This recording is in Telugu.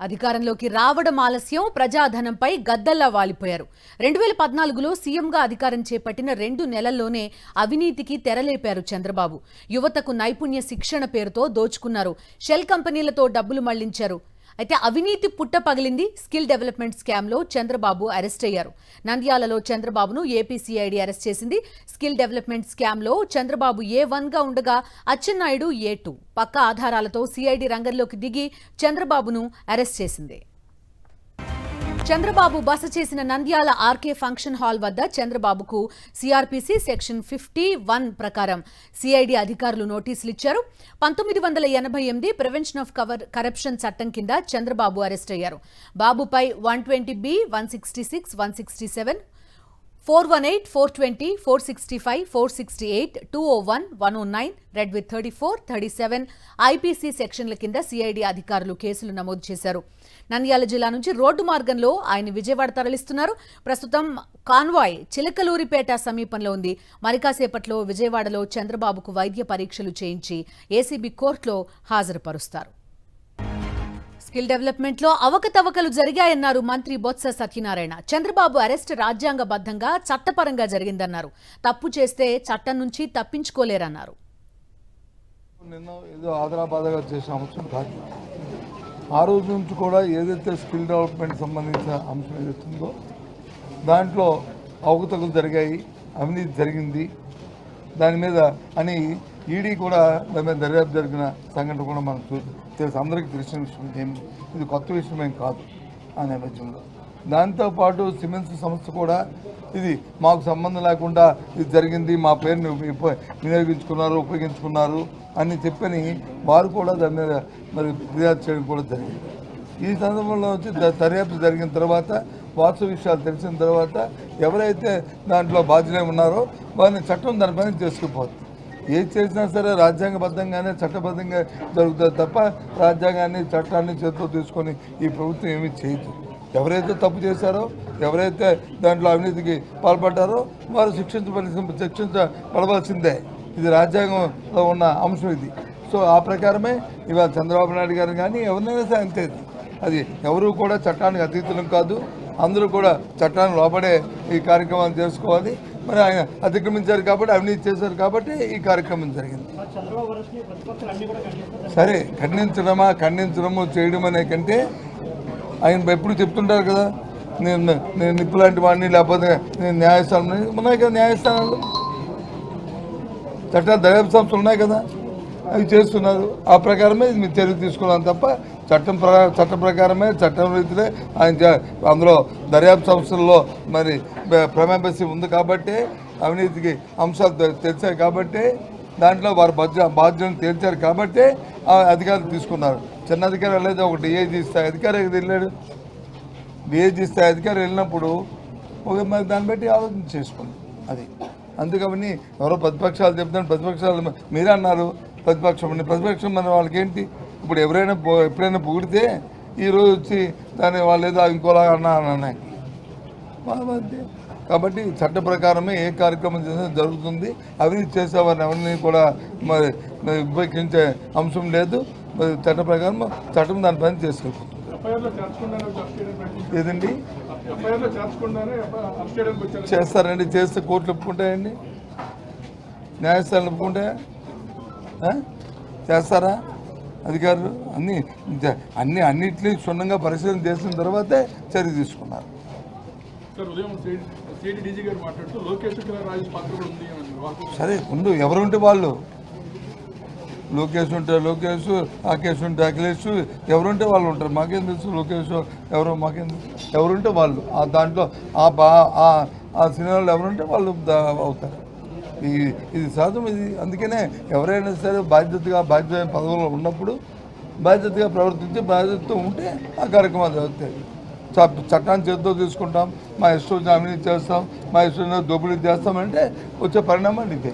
అధికారంలోకి రావడం ఆలస్యం ప్రజాధనంపై గద్దల్లా వాలిపోయారు. రెండు వేల పద్నాలుగులో సీఎంగా అధికారం చేపట్టిన రెండు నెలల్లోనే అవినీతికి తెరలేపారు చంద్రబాబు. యువతకు నైపుణ్య శిక్షణ పేరుతో దోచుకున్నారు. షెల్ కంపెనీలతో డబ్బులు మళ్ళించారు. అయితే అవినీతి పుట్ట పగిలింది స్కిల్ డెవలప్మెంట్ స్కామ్లో చంద్రబాబు అరెస్ట్ అయ్యారు. నంద్యాలలో చంద్రబాబును ఏపీసీఐడి అరెస్ట్ చేసింది. స్కిల్ డెవలప్మెంట్ స్కామ్లో చంద్రబాబు ఏ వన్గా ఉండగా అచ్చెన్నాయుడు ఏ టూ. పక్క ఆధారాలతో సిఐడి రంగంలోకి దిగి చంద్రబాబును అరెస్ట్ చేసింది. చంద్రబాబు బస చేసిన నంద్యాల ఆర్కే ఫంక్షన్ హాల్ వద్ద చంద్రబాబుకు సిఆర్పిసి సెక్షన్ ఫిఫ్టీ వన్ ప్రకారం సిఐడి అధికారులు నోటీసులు ఇచ్చారు. పంతొమ్మిది వందల ఎనభై ఎనిమిది ప్రివెన్షన్ ఆఫ్ కవర్ కరప్షన్ చట్టం కింద చంద్రబాబు అరెస్ట్ అయ్యారు. బాబుపై one twenty B one sixty six one sixty seven four one eight four twenty four sixty five four sixty eight two O one one O nine read with thirty four thirty seven IPC సెక్షన్ల కింద సిఐడి అధికారులు కేసులు నమోదు చేశారు. నంద్యాల జిల్లా నుంచి రోడ్డు మార్గంలో ఆయన విజయవాడ తరలిస్తున్నారు. ప్రస్తుతం కాన్వాయ్ చిలకలూరిపేట సమీపంలో ఉంది. మరికాసేపట్లో విజయవాడలో చంద్రబాబుకు వైద్య పరీక్షలు చేయించి ఏసీబీ కోర్టులో హాజరుపరుస్తారు. స్కిల్ డెవలప్మెంట్లో అవకతవకలు జరిగాయన్నారు మంత్రి బొత్స సత్యనారాయణ. చంద్రబాబు అరెస్ట్ రాజ్యాంగబద్ధంగా చట్టపరంగా జరిగిందన్నారు. తప్పు చేస్తే చట్టం నుంచి తప్పించుకోలేరన్నారు. చేసిన ఆ రోజు నుంచి కూడా ఏదైతే స్కిల్ డెవలప్మెంట్ సంబంధించిన అంశం ఏదైతుందో దాంట్లో అవకతవకలు జరిగాయి అవినీతి జరిగింది. దాని మీద అని ఈడీ కూడా దాని మీద దర్యాప్తు జరిగిన సంఘటన కూడా మనం చూ తెలుసు. అందరికీ తెలిసిన విషయం ఏం ఇది కొత్త విషయం ఏం కాదు ఆ నేపథ్యంలో దాంతోపాటు సిమెంట్స్ సంస్థ కూడా ఇది మాకు సంబంధం లేకుండా ఇది జరిగింది మా పేరుని వినియోగించుకున్నారు ఉపయోగించుకున్నారు అని చెప్పని వారు కూడా దాని మీద మరి ఫిర్యాదు చేయడం కూడా జరిగింది. ఈ సందర్భంలో వచ్చి దర్యాప్తు జరిగిన తర్వాత వాస్తవ విషయాలు తెలిసిన తర్వాత ఎవరైతే దాంట్లో బాధ్యులై ఉన్నారో వారిని చట్టం దానిపైన పని చేసుకుపోతుంది ఏది చేసినా సరే రాజ్యాంగబద్ధంగానే చట్టబద్ధంగా జరుగుతుంది తప్ప రాజ్యాంగాన్ని చట్టాన్ని చేతితో తీసుకొని ఈ ప్రభుత్వం ఏమీ చేయదు. ఎవరైతే తప్పు చేశారో ఎవరైతే దాంట్లో అవినీతికి పాల్పడ్డారో వారు శిక్షించబడి శిక్షించబడవలసిందే ఇది రాజ్యాంగంలో ఉన్న అంశం ఇది. సో ఆ ప్రకారమే ఇవాళ చంద్రబాబు నాయుడు గారు కానీ ఎవరినైనా సరే అంతే అది ఎవరు కూడా చట్టానికి అతీతులం కాదు. అందరూ కూడా చట్టాన్ని లోపడే ఈ కార్యక్రమాలు చేసుకోవాలి. మరి ఆయన అతిక్రమించారు కాబట్టి అవినీతి చేశారు కాబట్టి ఈ కార్యక్రమం జరిగింది. సరే ఖండించడమా ఖండించడము చేయడం అనే కంటే ఆయన ఎప్పుడు చెప్తుంటారు కదా నేను నేను నిప్పు లాంటి వాడిని లేకపోతే నేను న్యాయస్థానం ఉన్నాయి కదా న్యాయస్థానాలు చట్టాలు దర్యాప్తు సంస్థలు ఉన్నాయి కదా? అవి చేస్తున్నారు. ఆ ప్రకారమే మీరు చర్య తీసుకోవాలని తప్ప చట్టం ప్ర చట్ట ప్రకారమే చట్టం రీతిలో ఆయన అందులో దర్యాప్తు సంస్థల్లో మరి బ- ప్రమేపసి ఉంది కాబట్టి అవినీతికి అంశాలు తెలిసాయి కాబట్టి దాంట్లో వారు బాధ్య బాధ్యతను తేల్చారు కాబట్టి ఆ అధికారులు తీసుకున్నారు. చిన్న అధికారి వెళ్ళేది ఒక డిఐజీ స్థాయి అధికారి వెళ్ళాడు డిఐజీ స్థాయి అధికారి వెళ్ళినప్పుడు ఒక మరి దాన్ని బట్టి ఆలోచన చేసుకోండి. అది. అందుకని ఎవరో ప్రతిపక్షాలు చెప్తాను ప్రతిపక్షాలు మీరే అన్నారు. ప్రతిపక్షం అని ప్రతిపక్షం మన వాళ్ళకి ఏంటి ఇప్పుడు ఎవరైనా ఎప్పుడైనా పొగిడితే ఈరోజు వచ్చి దాన్ని వాళ్ళు ఏదో ఇంకోలా అన్నా అని అన్నాయి. కాబట్టి చట్ట ప్రకారమే ఏ కార్యక్రమం చేసినా జరుగుతుంది. అవినీతి చేసేవారిని ఎవరిని కూడా మరి ఉపేక్షించే అంశం లేదు. మరి చట్ట ప్రకారం చట్టం దాని పని ప్రయత్నించారు. ఏదండి? చేస్తారండి. చేస్తే కోర్టులు ఒప్పుకుంటాయండి. న్యాయస్థానాలు ఒప్పుకుంటాయా? చేస్తారా? అధికారులు? అన్ని అన్ని అన్నిటినీ క్షుణ్ణంగా పరిశీలన చేసిన తర్వాతే చర్య తీసుకున్నారు. సార్ ఉంది అని అన్నారు. వాళ్ళు సరే ముందు ఎవరుంటే వాళ్ళు? లోకేష్ ఉంటే లోకేష్ అఖిలేష్ ఉంటే అఖిలేష్ ఎవరుంటే వాళ్ళు ఉంటారు? మాకేం తెలుసు లోకేష్ ఎవరో మాకేం తెలుసు? ఎవరుంటే వాళ్ళు. ఆ దాంట్లో ఆ బా ఆ- ఆ సినిమాలో ఎవరుంటే వాళ్ళు అవుతారు. ఇది సహజం ఇది అందుకనే ఎవరైనా సరే బాధ్యతగా బాధ్యత పదవుల్లో ఉన్నప్పుడు బాధ్యతగా ప్రవర్తించి బాధ్యతతో ఉంటే ఆ కార్యక్రమాలు జరుగుతాయి. చ- చట్టాన్ని చేతితో తీసుకుంటాం మా ఇష్టం వచ్చిన అవినీతి చేస్తాం మా ఇష్టం దోపిడీ చేస్తామంటే వచ్చే పరిణామాలు ఇదే.